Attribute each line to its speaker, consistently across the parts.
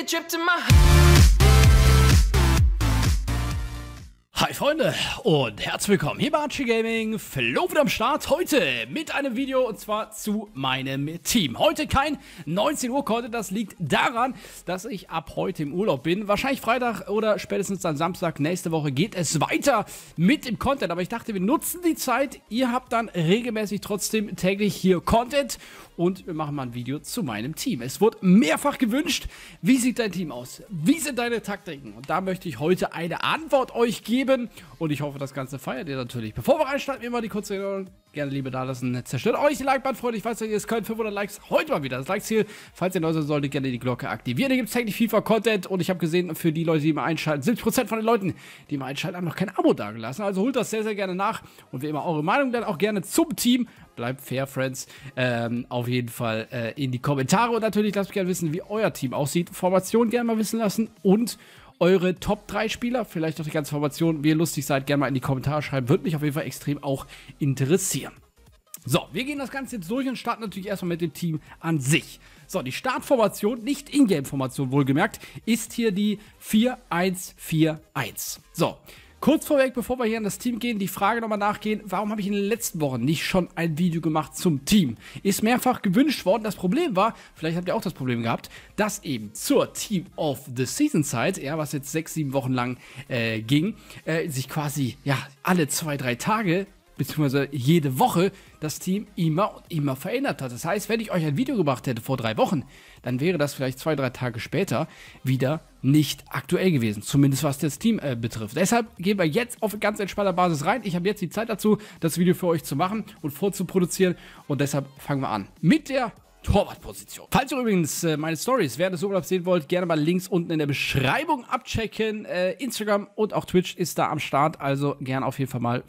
Speaker 1: take a trip to my
Speaker 2: Freunde und herzlich willkommen hier bei Archie Gaming, Flo wieder am Start, heute mit einem Video und zwar zu meinem Team. Heute kein 19 Uhr Content, das liegt daran, dass ich ab heute im Urlaub bin. Wahrscheinlich Freitag oder spätestens dann Samstag nächste Woche geht es weiter mit dem Content, aber ich dachte wir nutzen die Zeit, ihr habt dann regelmäßig trotzdem täglich hier Content und wir machen mal ein Video zu meinem Team. Es wurde mehrfach gewünscht, wie sieht dein Team aus? Wie sind deine Taktiken? Und da möchte ich heute eine Antwort euch geben und ich hoffe, das Ganze feiert ihr natürlich. Bevor wir reinstarten, immer die kurze Erinnerung, gerne Liebe da lassen. Zerstört euch die Like-Button, Freunde. Ich weiß, ihr es könnt. 500 Likes heute mal wieder. Das Like-Ziel. Falls ihr neu sein solltet, gerne die Glocke aktivieren. Hier gibt es täglich FIFA-Content und ich habe gesehen, für die Leute, die immer einschalten, 70% von den Leuten, die immer einschalten, haben noch kein Abo dagelassen. Also holt das sehr, sehr gerne nach und wie immer eure Meinung dann auch gerne zum Team. Bleibt fair, Friends. Ähm, auf jeden Fall äh, in die Kommentare und natürlich lasst mich gerne wissen, wie euer Team aussieht. Formation gerne mal wissen lassen und eure Top 3 Spieler, vielleicht auch die ganze Formation, wie ihr lustig seid, gerne mal in die Kommentare schreiben. Würde mich auf jeden Fall extrem auch interessieren. So, wir gehen das Ganze jetzt durch und starten natürlich erstmal mit dem Team an sich. So, die Startformation, nicht Ingame-Formation wohlgemerkt, ist hier die 4-1-4-1. So, Kurz vorweg, bevor wir hier in das Team gehen, die Frage nochmal nachgehen, warum habe ich in den letzten Wochen nicht schon ein Video gemacht zum Team? Ist mehrfach gewünscht worden. Das Problem war, vielleicht habt ihr auch das Problem gehabt, dass eben zur Team of the Season Zeit, ja, was jetzt sechs, sieben Wochen lang äh, ging, äh, sich quasi, ja, alle zwei, drei Tage beziehungsweise jede Woche das Team immer und immer verändert hat. Das heißt, wenn ich euch ein Video gemacht hätte vor drei Wochen, dann wäre das vielleicht zwei, drei Tage später wieder nicht aktuell gewesen. Zumindest was das Team äh, betrifft. Deshalb gehen wir jetzt auf ganz entspannter Basis rein. Ich habe jetzt die Zeit dazu, das Video für euch zu machen und vorzuproduzieren. Und deshalb fangen wir an mit der Torwartposition. Falls ihr übrigens äh, meine Stories während des Urlaubs sehen wollt, gerne mal Links unten in der Beschreibung abchecken. Äh, Instagram und auch Twitch ist da am Start, also gerne auf jeden Fall mal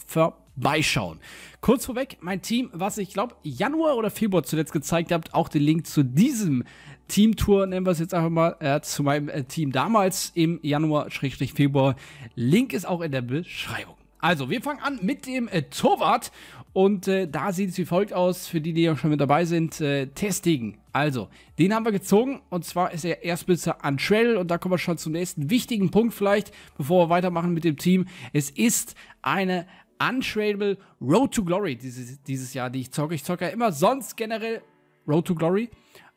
Speaker 2: vorbeischauen. Kurz vorweg, mein Team, was ich glaube Januar oder Februar zuletzt gezeigt habt, auch den Link zu diesem Teamtour, nennen wir es jetzt einfach mal, äh, zu meinem äh, Team damals im Januar-Februar. Link ist auch in der Beschreibung. Also, wir fangen an mit dem äh, Torwart. Und äh, da sieht es wie folgt aus, für die, die ja schon mit dabei sind. Äh, Testing. Also, den haben wir gezogen. Und zwar ist er Erstbesitzer an Trail. Und da kommen wir schon zum nächsten wichtigen Punkt vielleicht, bevor wir weitermachen mit dem Team. Es ist eine untradable Road to Glory dieses, dieses Jahr, die ich zocke. Ich zocke ja immer sonst generell Road to Glory.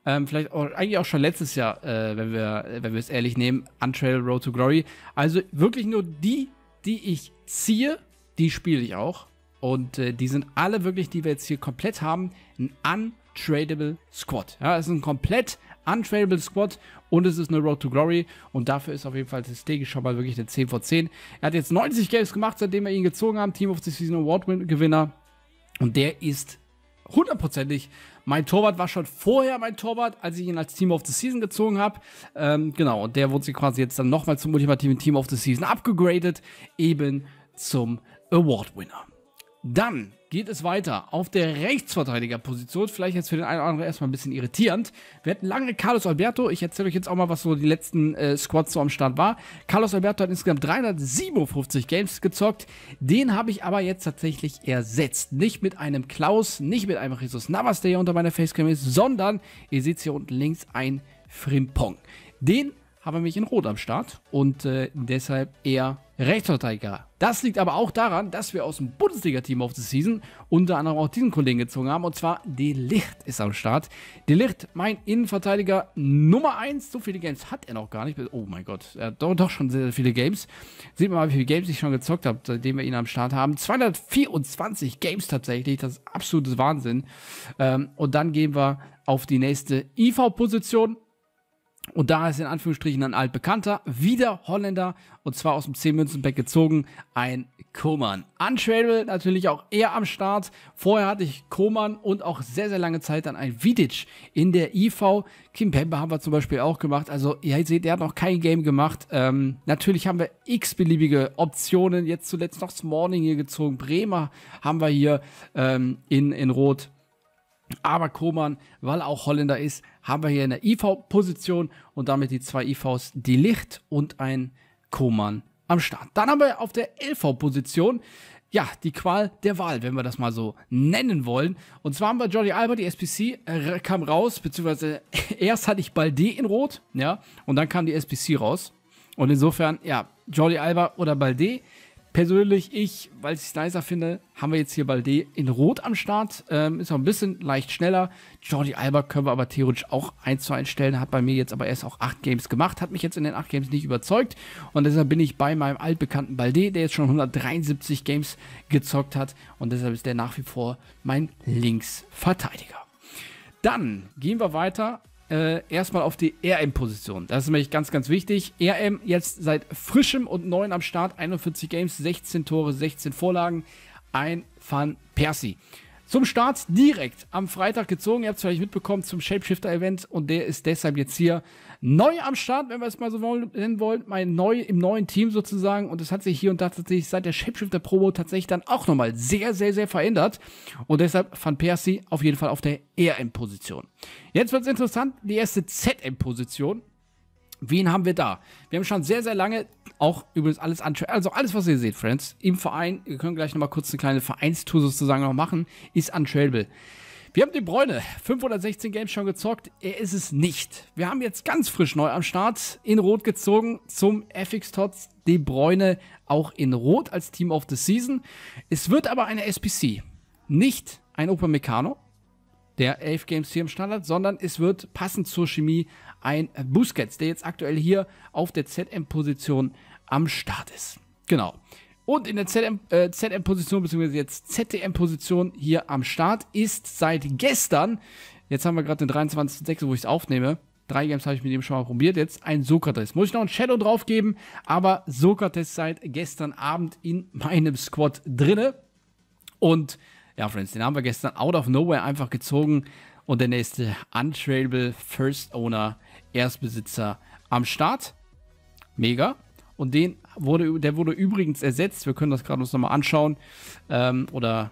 Speaker 2: Ähm, vielleicht auch, eigentlich auch schon letztes Jahr, äh, wenn wir wenn wir es ehrlich nehmen, Untrail Road to Glory. Also wirklich nur die, die ich ziehe, die spiele ich auch. Und äh, die sind alle wirklich, die wir jetzt hier komplett haben, ein untradable Squad. Ja, es ist ein komplett untradable Squad und es ist eine Road to Glory. Und dafür ist auf jeden Fall Stegi schon mal wirklich eine 10 von 10. Er hat jetzt 90 Games gemacht, seitdem wir ihn gezogen haben. Team of the Season Award Gewinner. Und der ist hundertprozentig. Mein Torwart war schon vorher mein Torwart, als ich ihn als Team of the Season gezogen habe. Ähm, genau, und der wurde sich quasi jetzt dann nochmal zum ultimativen Team of the Season abgegradet, eben zum Award-Winner. Dann geht es weiter auf der Rechtsverteidigerposition. Vielleicht jetzt für den einen oder anderen erstmal ein bisschen irritierend. Wir hatten lange Carlos Alberto. Ich erzähle euch jetzt auch mal, was so die letzten äh, Squads so am Start war. Carlos Alberto hat insgesamt 357 Games gezockt. Den habe ich aber jetzt tatsächlich ersetzt. Nicht mit einem Klaus, nicht mit einem Jesus Navas, der hier unter meiner Facecam ist, sondern, ihr seht hier unten links, ein Frimpong. Den haben wir mich in Rot am Start und äh, deshalb eher Rechtsverteidiger. Das liegt aber auch daran, dass wir aus dem Bundesliga-Team of the Season unter anderem auch diesen Kollegen gezogen haben und zwar De Licht ist am Start. De Licht, mein Innenverteidiger Nummer 1. So viele Games hat er noch gar nicht. Oh mein Gott, er hat doch, doch schon sehr, sehr viele Games. Sieht man mal, wie viele Games ich schon gezockt habe, seitdem wir ihn am Start haben. 224 Games tatsächlich, das ist absolutes Wahnsinn. Ähm, und dann gehen wir auf die nächste IV-Position. Und da ist in Anführungsstrichen ein altbekannter, wieder Holländer, und zwar aus dem 10 Münzenback gezogen, ein Koman. Untradable natürlich auch eher am Start. Vorher hatte ich Koman und auch sehr, sehr lange Zeit dann ein Vidic in der IV. Kim Pembe haben wir zum Beispiel auch gemacht. Also, ihr seht, der hat noch kein Game gemacht. Ähm, natürlich haben wir x-beliebige Optionen. Jetzt zuletzt noch Morning hier gezogen. Bremer haben wir hier ähm, in, in Rot. Aber Koman, weil er auch Holländer ist, haben wir hier eine IV-Position und damit die zwei IVs, die Licht und ein Koman am Start. Dann haben wir auf der LV-Position ja, die Qual der Wahl, wenn wir das mal so nennen wollen. Und zwar haben wir Jordi Alba, die SPC, äh, kam raus, beziehungsweise erst hatte ich Balde in Rot, ja, und dann kam die SPC raus. Und insofern, ja, Jordi Alba oder Balde Persönlich, ich, weil ich es nicer finde, haben wir jetzt hier Balde in Rot am Start. Ähm, ist auch ein bisschen leicht schneller. Jordi Alba können wir aber theoretisch auch 1 zu 1 stellen. Hat bei mir jetzt aber erst auch 8 Games gemacht. Hat mich jetzt in den 8 Games nicht überzeugt. Und deshalb bin ich bei meinem altbekannten Balde, der jetzt schon 173 Games gezockt hat. Und deshalb ist der nach wie vor mein Linksverteidiger. Dann gehen wir weiter äh, erstmal auf die RM-Position. Das ist nämlich ganz, ganz wichtig. RM jetzt seit frischem und neuen am Start. 41 Games, 16 Tore, 16 Vorlagen. Ein Van Persie. Zum Start direkt am Freitag gezogen. Ihr habt es vielleicht mitbekommen zum Shapeshifter-Event und der ist deshalb jetzt hier neu am Start, wenn wir es mal so nennen wollen. Mein neu im neuen Team sozusagen und es hat sich hier und da tatsächlich seit der Shapeshifter-Promo tatsächlich dann auch nochmal sehr, sehr, sehr verändert und deshalb Van Persie auf jeden Fall auf der RM-Position. Jetzt wird es interessant, die erste ZM-Position. Wen haben wir da? Wir haben schon sehr, sehr lange auch übrigens alles anschauen. Also alles, was ihr seht, Friends, im Verein, wir können gleich nochmal kurz eine kleine Vereinstour sozusagen noch machen, ist untradeable. Wir haben den Bräune, 516 Games schon gezockt, er ist es nicht. Wir haben jetzt ganz frisch neu am Start, in Rot gezogen, zum FX Tots De Bräune auch in Rot als Team of the Season. Es wird aber eine SPC, nicht ein Opa Meccano, der 11 Games hier im Standard, sondern es wird passend zur Chemie ein Busquets, der jetzt aktuell hier auf der ZM-Position am Start ist. Genau. Und in der ZM-Position, äh, beziehungsweise jetzt ZDM-Position hier am Start ist seit gestern, jetzt haben wir gerade den 23.06., wo ich es aufnehme, drei Games habe ich mit ihm schon mal probiert, jetzt ein Sokrates. Muss ich noch ein Shadow drauf geben, aber Sokrates seit gestern Abend in meinem Squad drinne. Und ja, Friends, den haben wir gestern out of nowhere einfach gezogen. Und der nächste Untradeable First Owner, Erstbesitzer am Start. Mega. Und den wurde, der wurde übrigens ersetzt. Wir können das gerade uns nochmal anschauen. Ähm, oder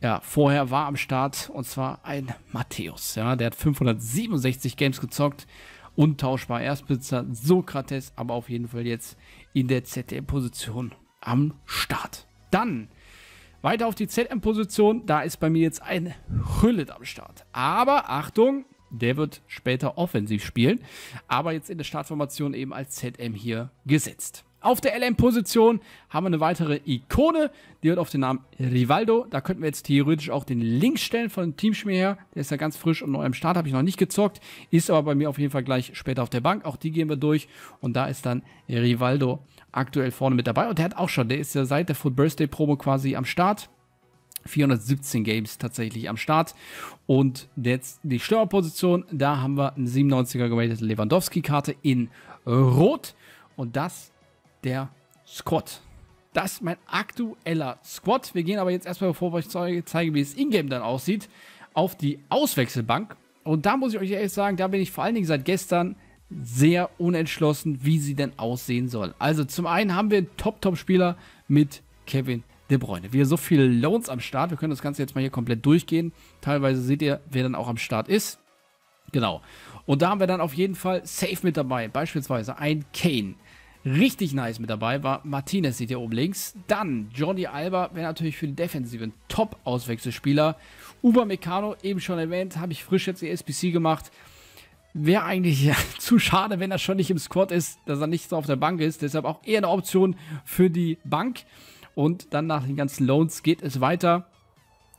Speaker 2: ja, vorher war am Start und zwar ein Matthäus. Ja, der hat 567 Games gezockt. Untauschbar Erstbesitzer Sokrates, aber auf jeden Fall jetzt in der ZDM-Position am Start. Dann weiter auf die ZM-Position. Da ist bei mir jetzt ein Hüllet am Start. Aber Achtung, der wird später offensiv spielen. Aber jetzt in der Startformation eben als ZM hier gesetzt. Auf der LM-Position haben wir eine weitere Ikone, die wird auf den Namen Rivaldo. Da könnten wir jetzt theoretisch auch den Link stellen von dem Teamschmier her. Der ist ja ganz frisch und neu im Start, habe ich noch nicht gezockt. Ist aber bei mir auf jeden Fall gleich später auf der Bank. Auch die gehen wir durch. Und da ist dann Rivaldo aktuell vorne mit dabei. Und der hat auch schon, der ist ja seit der Full Birthday Promo quasi am Start. 417 Games tatsächlich am Start. Und jetzt die Stürmerposition, da haben wir eine 97er geratet Lewandowski-Karte in Rot. Und das der Squad. Das ist mein aktueller Squad. Wir gehen aber jetzt erstmal, bevor ich euch zeige, wie es in-game dann aussieht, auf die Auswechselbank. Und da muss ich euch ehrlich sagen, da bin ich vor allen Dingen seit gestern sehr unentschlossen, wie sie denn aussehen soll. Also zum einen haben wir einen Top-Top-Spieler mit Kevin De Bruyne. Wir so viele Loans am Start. Wir können das Ganze jetzt mal hier komplett durchgehen. Teilweise seht ihr, wer dann auch am Start ist. Genau. Und da haben wir dann auf jeden Fall safe mit dabei. Beispielsweise ein Kane, richtig nice mit dabei war. Martinez seht ihr oben links. Dann Jordi Alba wäre natürlich für die Defensive ein Top-Auswechselspieler. Uber Meccano, eben schon erwähnt, habe ich frisch jetzt die SPC gemacht. Wäre eigentlich ja, zu schade, wenn er schon nicht im Squad ist, dass er nicht so auf der Bank ist. Deshalb auch eher eine Option für die Bank. Und dann nach den ganzen Loans geht es weiter.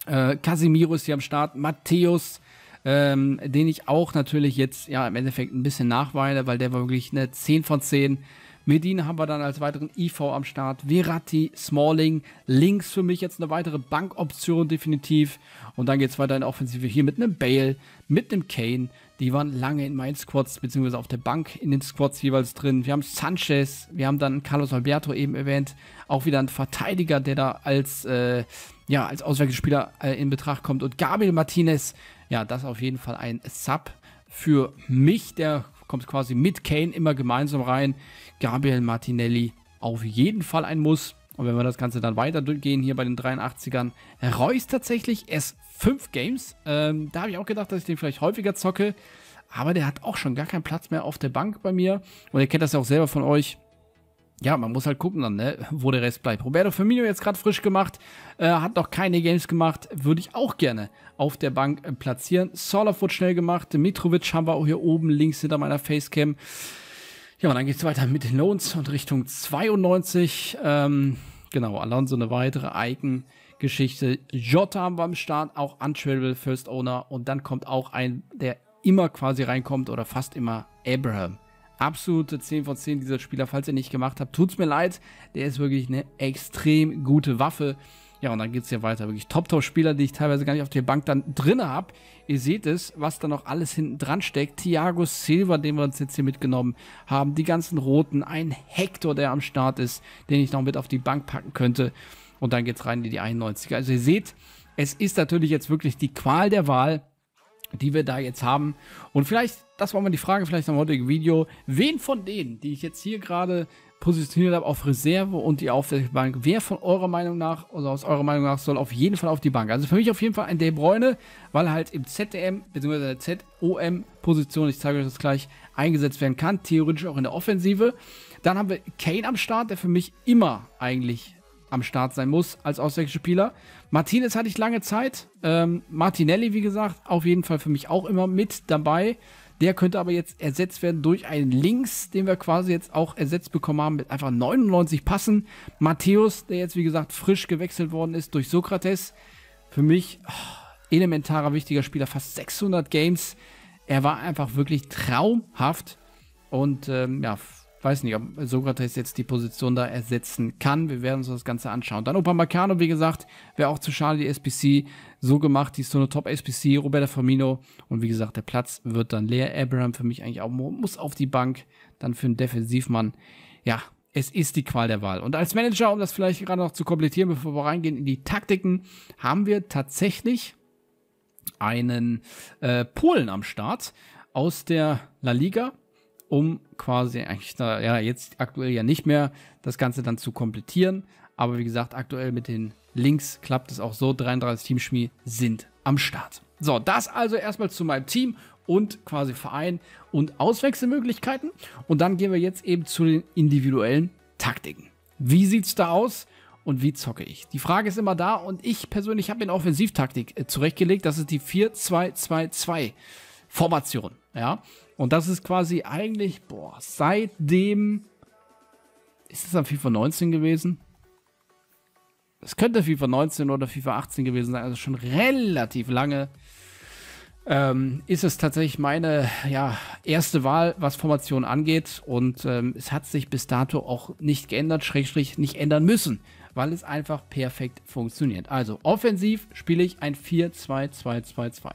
Speaker 2: Äh, Casimiro ist hier am Start. Matthäus, ähm, den ich auch natürlich jetzt ja im Endeffekt ein bisschen nachweile, weil der war wirklich eine 10 von 10. Medina haben wir dann als weiteren IV am Start. Verratti, Smalling, links für mich jetzt eine weitere Bankoption definitiv. Und dann geht es weiter in der Offensive hier mit einem Bale, mit einem Kane. Die waren lange in meinen Squads, beziehungsweise auf der Bank in den Squads jeweils drin. Wir haben Sanchez, wir haben dann Carlos Alberto eben erwähnt. Auch wieder ein Verteidiger, der da als, äh, ja, als Auswechselspieler äh, in Betracht kommt. Und Gabriel Martinez, ja, das auf jeden Fall ein Sub für mich, der kommt quasi mit Kane immer gemeinsam rein. Gabriel Martinelli auf jeden Fall ein Muss. Und wenn wir das Ganze dann weiter durchgehen hier bei den 83ern, Reus tatsächlich erst 5 Games. Ähm, da habe ich auch gedacht, dass ich den vielleicht häufiger zocke. Aber der hat auch schon gar keinen Platz mehr auf der Bank bei mir. Und ihr kennt das ja auch selber von euch. Ja, man muss halt gucken dann, ne, wo der Rest bleibt. Roberto Firmino jetzt gerade frisch gemacht, äh, hat noch keine Games gemacht, würde ich auch gerne auf der Bank äh, platzieren. Solov wurde schnell gemacht, Mitrovic haben wir auch hier oben links hinter meiner Facecam. Ja, und dann geht es weiter mit den Loans und Richtung 92. Ähm, genau, Alonso eine weitere Icon-Geschichte. Jota haben wir am Start, auch Untradable First Owner. Und dann kommt auch ein, der immer quasi reinkommt oder fast immer Abraham absolute 10 von 10 dieser Spieler. Falls ihr nicht gemacht habt, tut's mir leid. Der ist wirklich eine extrem gute Waffe. Ja, und dann geht es hier weiter. Wirklich Top-Top-Spieler, die ich teilweise gar nicht auf der Bank dann drin habe. Ihr seht es, was da noch alles hinten dran steckt. Thiago Silva, den wir uns jetzt hier mitgenommen haben. Die ganzen Roten. Ein Hector, der am Start ist, den ich noch mit auf die Bank packen könnte. Und dann geht es rein in die 91er. Also ihr seht, es ist natürlich jetzt wirklich die Qual der Wahl die wir da jetzt haben. Und vielleicht, das war mal die Frage, vielleicht am heutigen Video, wen von denen, die ich jetzt hier gerade positioniert habe auf Reserve und die auf der Bank, wer von eurer Meinung nach, oder aus eurer Meinung nach, soll auf jeden Fall auf die Bank? Also für mich auf jeden Fall ein De Bruyne, weil halt im ZDM, bzw. der ZOM-Position, ich zeige euch das gleich, eingesetzt werden kann, theoretisch auch in der Offensive. Dann haben wir Kane am Start, der für mich immer eigentlich am Start sein muss als Auswechselspieler. Martinez hatte ich lange Zeit. Ähm, Martinelli, wie gesagt, auf jeden Fall für mich auch immer mit dabei. Der könnte aber jetzt ersetzt werden durch einen Links, den wir quasi jetzt auch ersetzt bekommen haben, mit einfach 99 Passen. Matthäus, der jetzt, wie gesagt, frisch gewechselt worden ist durch Sokrates. Für mich oh, elementarer, wichtiger Spieler, fast 600 Games. Er war einfach wirklich traumhaft. Und ähm, ja, weiß nicht, ob Sokrates jetzt die Position da ersetzen kann. Wir werden uns das Ganze anschauen. Dann Upamecano, wie gesagt, wäre auch zu schade, die SPC so gemacht. Die ist so eine Top-SPC, Roberta Firmino. Und wie gesagt, der Platz wird dann leer. Abraham für mich eigentlich auch, muss auf die Bank. Dann für einen Defensivmann. Ja, es ist die Qual der Wahl. Und als Manager, um das vielleicht gerade noch zu komplettieren, bevor wir reingehen in die Taktiken, haben wir tatsächlich einen äh, Polen am Start aus der La Liga um quasi eigentlich da, ja, jetzt aktuell ja nicht mehr das Ganze dann zu komplettieren. Aber wie gesagt, aktuell mit den Links klappt es auch so. 33 Teamschmied sind am Start. So, das also erstmal zu meinem Team und quasi Verein und Auswechselmöglichkeiten. Und dann gehen wir jetzt eben zu den individuellen Taktiken. Wie sieht es da aus? Und wie zocke ich? Die Frage ist immer da und ich persönlich habe eine Offensivtaktik äh, zurechtgelegt. Das ist die 4-2-2-2 Formation. Ja, und das ist quasi eigentlich, boah, seitdem. Ist es dann FIFA 19 gewesen? Es könnte FIFA 19 oder FIFA 18 gewesen sein, also schon relativ lange. Ähm, ist es tatsächlich meine ja, erste Wahl, was Formation angeht. Und ähm, es hat sich bis dato auch nicht geändert, Schrägstrich nicht ändern müssen, weil es einfach perfekt funktioniert. Also offensiv spiele ich ein 4-2-2-2-2.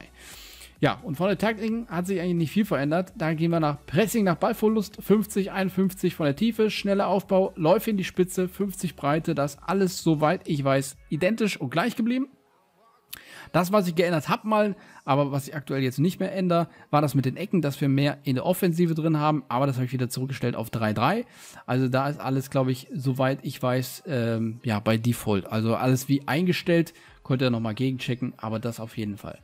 Speaker 2: Ja, und von der Taktik hat sich eigentlich nicht viel verändert. Da gehen wir nach Pressing, nach Ballverlust, 50, 51 von der Tiefe, schneller Aufbau, Läufe in die Spitze, 50 Breite. Das alles, soweit ich weiß, identisch und gleich geblieben. Das, was ich geändert habe mal, aber was ich aktuell jetzt nicht mehr ändere, war das mit den Ecken, dass wir mehr in der Offensive drin haben. Aber das habe ich wieder zurückgestellt auf 3-3. Also da ist alles, glaube ich, soweit ich weiß, ähm, ja, bei Default. Also alles wie eingestellt. Könnt ihr nochmal gegenchecken, aber das auf jeden Fall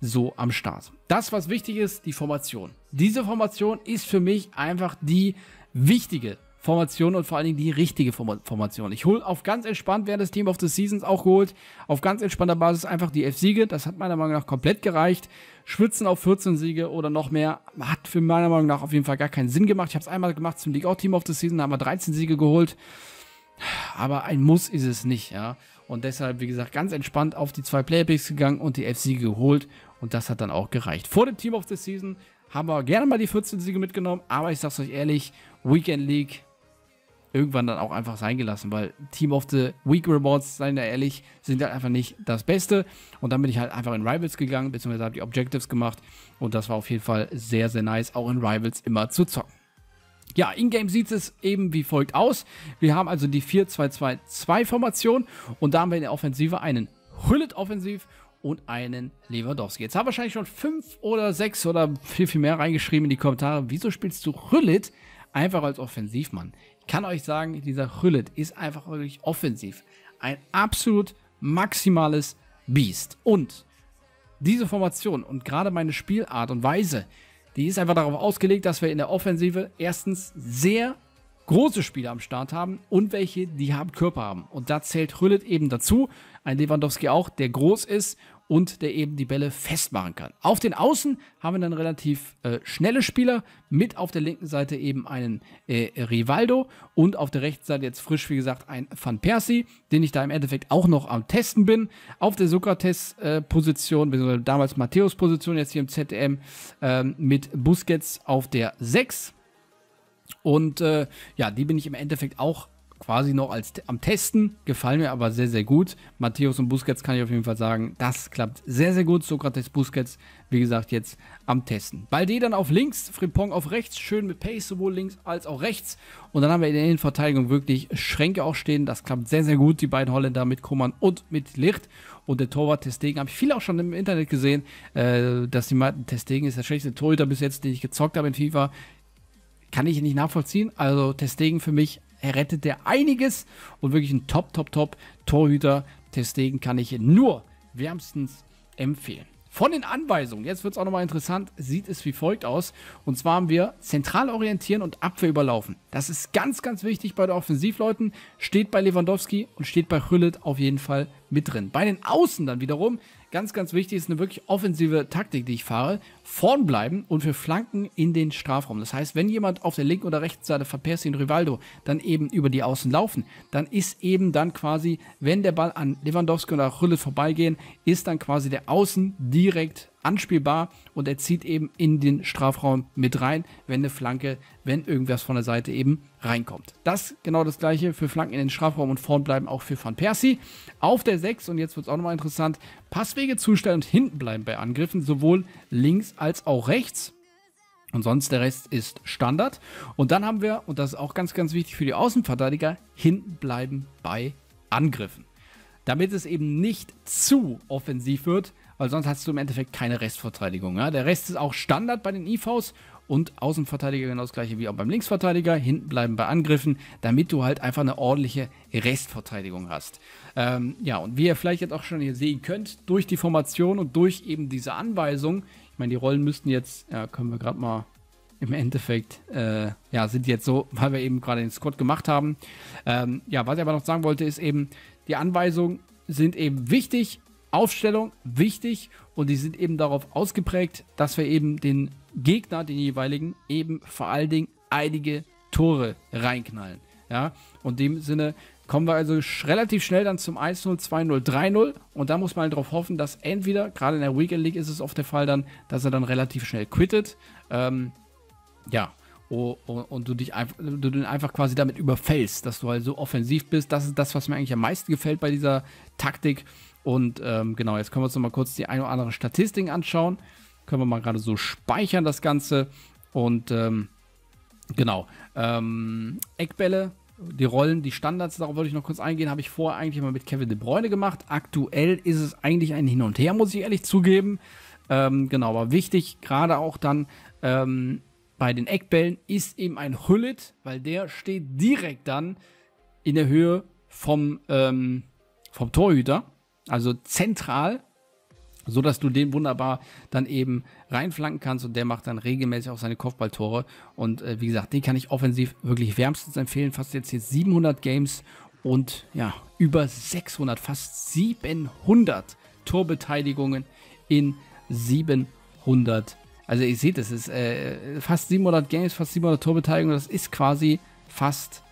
Speaker 2: so am Start. Das, was wichtig ist, die Formation. Diese Formation ist für mich einfach die wichtige Formation und vor allen Dingen die richtige Formation. Ich hole auf ganz entspannt, wer das Team of the Seasons auch geholt, auf ganz entspannter Basis einfach die F-Siege. Das hat meiner Meinung nach komplett gereicht. Schwitzen auf 14 Siege oder noch mehr hat für meiner Meinung nach auf jeden Fall gar keinen Sinn gemacht. Ich habe es einmal gemacht zum League auch Team of the Season, da haben wir 13 Siege geholt. Aber ein Muss ist es nicht, ja. Und deshalb, wie gesagt, ganz entspannt auf die zwei Playpicks gegangen und die F-Siege geholt. Und das hat dann auch gereicht. Vor dem Team of the Season haben wir gerne mal die 14 Siege mitgenommen. Aber ich sag's euch ehrlich, Weekend League irgendwann dann auch einfach sein gelassen, weil Team of the Week Rewards, seien wir ehrlich, sind halt einfach nicht das Beste. Und dann bin ich halt einfach in Rivals gegangen, beziehungsweise habe die Objectives gemacht. Und das war auf jeden Fall sehr, sehr nice, auch in Rivals immer zu zocken. Ja, in-game sieht es eben wie folgt aus. Wir haben also die 4-2-2-2-Formation und da haben wir in der Offensive einen Hullet offensiv und einen Lewandowski. Jetzt haben wahrscheinlich schon fünf oder sechs oder viel, viel mehr reingeschrieben in die Kommentare. Wieso spielst du Hullet einfach als Offensivmann? Ich kann euch sagen, dieser Hullet ist einfach wirklich offensiv. Ein absolut maximales Biest. Und diese Formation und gerade meine Spielart und Weise die ist einfach darauf ausgelegt, dass wir in der Offensive erstens sehr große Spieler am Start haben und welche, die haben Körper haben. Und da zählt Rüllet eben dazu. Ein Lewandowski auch, der groß ist und der eben die Bälle festmachen kann. Auf den Außen haben wir dann relativ äh, schnelle Spieler, mit auf der linken Seite eben einen äh, Rivaldo und auf der rechten Seite jetzt frisch, wie gesagt, ein Van Persie, den ich da im Endeffekt auch noch am Testen bin. Auf der Sokrates-Position, äh, beziehungsweise damals Matthäus-Position, jetzt hier im ZDM, ähm, mit Busquets auf der 6. Und äh, ja, die bin ich im Endeffekt auch quasi noch als am Testen, gefallen mir aber sehr, sehr gut. Matthäus und Busquets kann ich auf jeden Fall sagen, das klappt sehr, sehr gut. Sokrates Busquets, wie gesagt, jetzt am Testen. Balde dann auf links, Frimpong auf rechts, schön mit Pace, sowohl links als auch rechts. Und dann haben wir in der Innenverteidigung wirklich Schränke auch stehen. Das klappt sehr, sehr gut, die beiden Holländer mit Koman und mit Licht. Und der Torwart Testegen habe ich viel auch schon im Internet gesehen, äh, dass die meinten, Testegen ist der schlechteste Torhüter bis jetzt, den ich gezockt habe in FIFA. Kann ich nicht nachvollziehen. Also Testegen für mich rettet der einiges und wirklich ein Top, Top, Top Torhüter. Deswegen kann ich nur wärmstens empfehlen. Von den Anweisungen, jetzt wird es auch nochmal interessant, sieht es wie folgt aus. Und zwar haben wir zentral orientieren und Abwehr überlaufen. Das ist ganz, ganz wichtig bei den Offensivleuten. Steht bei Lewandowski und steht bei Hüllet auf jeden Fall mit drin. Bei den Außen dann wiederum Ganz, ganz wichtig ist eine wirklich offensive Taktik, die ich fahre. Vorn bleiben und für Flanken in den Strafraum. Das heißt, wenn jemand auf der linken oder rechten Seite von Percy und Rivaldo dann eben über die Außen laufen, dann ist eben dann quasi, wenn der Ball an Lewandowski oder Rülle vorbeigehen, ist dann quasi der Außen direkt anspielbar und er zieht eben in den Strafraum mit rein, wenn eine Flanke, wenn irgendwas von der Seite eben reinkommt. Das genau das gleiche für Flanken in den Strafraum und vorn bleiben auch für Van Persie. Auf der 6, und jetzt wird es auch nochmal interessant, Passwege zustellen und hinten bleiben bei Angriffen, sowohl links als auch rechts. Und sonst der Rest ist Standard. Und dann haben wir, und das ist auch ganz, ganz wichtig für die Außenverteidiger, hinten bleiben bei Angriffen. Damit es eben nicht zu offensiv wird, weil sonst hast du im Endeffekt keine Restverteidigung. Ja? Der Rest ist auch Standard bei den IVs und Außenverteidiger genau das gleiche wie auch beim Linksverteidiger. Hinten bleiben bei Angriffen, damit du halt einfach eine ordentliche Restverteidigung hast. Ähm, ja, und wie ihr vielleicht jetzt auch schon hier sehen könnt, durch die Formation und durch eben diese Anweisung, ich meine, die Rollen müssten jetzt, ja, können wir gerade mal im Endeffekt, äh, ja, sind jetzt so, weil wir eben gerade den Squad gemacht haben. Ähm, ja, was ich aber noch sagen wollte, ist eben, die Anweisungen sind eben wichtig, Aufstellung wichtig und die sind eben darauf ausgeprägt, dass wir eben den Gegner, den jeweiligen, eben vor allen Dingen einige Tore reinknallen. Ja, und in dem Sinne kommen wir also relativ schnell dann zum 1-0, 2-0, 3-0 und da muss man halt darauf hoffen, dass entweder, gerade in der Weekend League ist es oft der Fall dann, dass er dann relativ schnell quittet. Ähm, ja, oh, oh, und du dich einfach, du den einfach quasi damit überfällst, dass du halt so offensiv bist. Das ist das, was mir eigentlich am meisten gefällt bei dieser Taktik. Und ähm, genau, jetzt können wir uns noch mal kurz die eine oder andere Statistik anschauen. Können wir mal gerade so speichern, das Ganze. Und ähm, genau, ähm, Eckbälle, die Rollen, die Standards, darauf wollte ich noch kurz eingehen, habe ich vorher eigentlich mal mit Kevin De Bruyne gemacht. Aktuell ist es eigentlich ein Hin und Her, muss ich ehrlich zugeben. Ähm, genau, aber wichtig, gerade auch dann ähm, bei den Eckbällen, ist eben ein Hullet, weil der steht direkt dann in der Höhe vom, ähm, vom Torhüter also zentral, so dass du den wunderbar dann eben reinflanken kannst und der macht dann regelmäßig auch seine Kopfballtore. Und äh, wie gesagt, den kann ich offensiv wirklich wärmstens empfehlen. Fast jetzt hier 700 Games und ja, über 600, fast 700 Torbeteiligungen in 700. Also ihr seht, es ist äh, fast 700 Games, fast 700 Torbeteiligungen. Das ist quasi fast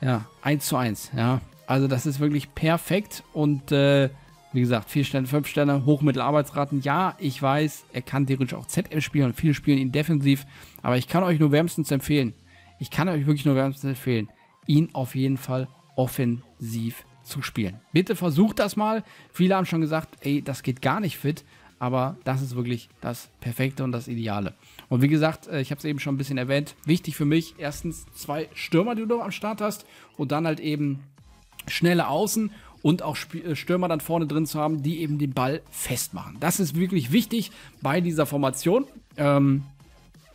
Speaker 2: ja, 1 zu 1. Ja, also das ist wirklich perfekt und äh, wie gesagt, 4 Sterne, 5 Sterne, Hochmittelarbeitsraten. Ja, ich weiß, er kann theoretisch auch ZM spielen und viele spielen ihn defensiv. Aber ich kann euch nur wärmstens empfehlen. Ich kann euch wirklich nur wärmstens empfehlen, ihn auf jeden Fall offensiv zu spielen. Bitte versucht das mal. Viele haben schon gesagt, ey, das geht gar nicht fit. Aber das ist wirklich das Perfekte und das Ideale. Und wie gesagt, äh, ich habe es eben schon ein bisschen erwähnt. Wichtig für mich, erstens zwei Stürmer, die du am Start hast. Und dann halt eben schnelle Außen und auch äh, Stürmer dann vorne drin zu haben, die eben den Ball festmachen. Das ist wirklich wichtig bei dieser Formation. Ähm,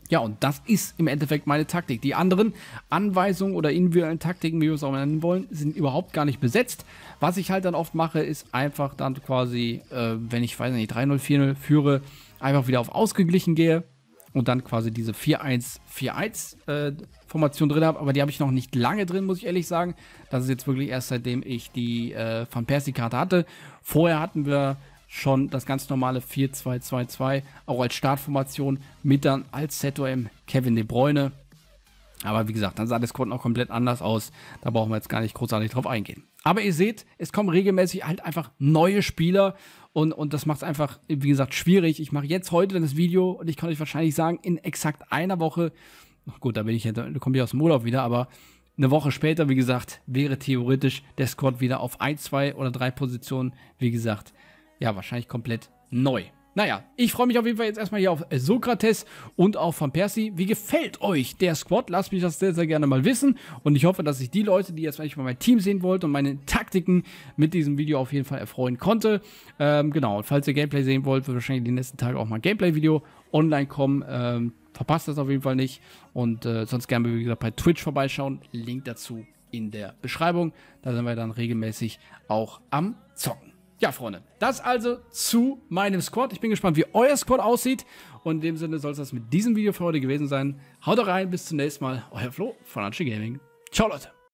Speaker 2: ja, und das ist im Endeffekt meine Taktik. Die anderen Anweisungen oder individuellen Taktiken, wie wir es auch nennen wollen, sind überhaupt gar nicht besetzt. Was ich halt dann oft mache, ist einfach dann quasi, äh, wenn ich, weiß nicht, 3-0, 4-0 führe, einfach wieder auf ausgeglichen gehe und dann quasi diese 4-1-4-1-Formation äh, drin habe. Aber die habe ich noch nicht lange drin, muss ich ehrlich sagen. Das ist jetzt wirklich erst seitdem ich die äh, Van Persie-Karte hatte. Vorher hatten wir schon das ganz normale 4-2-2-2, auch als Startformation, mit dann als ZOM Kevin De Bruyne. Aber wie gesagt, dann sah das Squad noch komplett anders aus. Da brauchen wir jetzt gar nicht großartig drauf eingehen. Aber ihr seht, es kommen regelmäßig halt einfach neue Spieler und, und das macht es einfach, wie gesagt, schwierig. Ich mache jetzt heute das Video und ich kann euch wahrscheinlich sagen, in exakt einer Woche, gut, da bin ich, da komme ich aus dem Urlaub wieder, aber eine Woche später, wie gesagt, wäre theoretisch der Squad wieder auf ein, zwei oder drei Positionen, wie gesagt, ja, wahrscheinlich komplett neu. Naja, ich freue mich auf jeden Fall jetzt erstmal hier auf Sokrates und auf Van Persie. Wie gefällt euch der Squad? Lasst mich das sehr, sehr gerne mal wissen. Und ich hoffe, dass ich die Leute, die jetzt vielleicht mal mein Team sehen wollten und meine Taktiken mit diesem Video auf jeden Fall erfreuen konnte. Ähm, genau, und falls ihr Gameplay sehen wollt, wird wahrscheinlich die nächsten Tage auch mal ein Gameplay-Video online kommen. Ähm, verpasst das auf jeden Fall nicht. Und äh, sonst gerne, wie gesagt, bei Twitch vorbeischauen. Link dazu in der Beschreibung. Da sind wir dann regelmäßig auch am Zocken. Ja, Freunde, das also zu meinem Squad. Ich bin gespannt, wie euer Squad aussieht. Und in dem Sinne soll es das mit diesem Video für heute gewesen sein. Haut rein, bis zum nächsten Mal. Euer Flo von Archie Gaming. Ciao, Leute.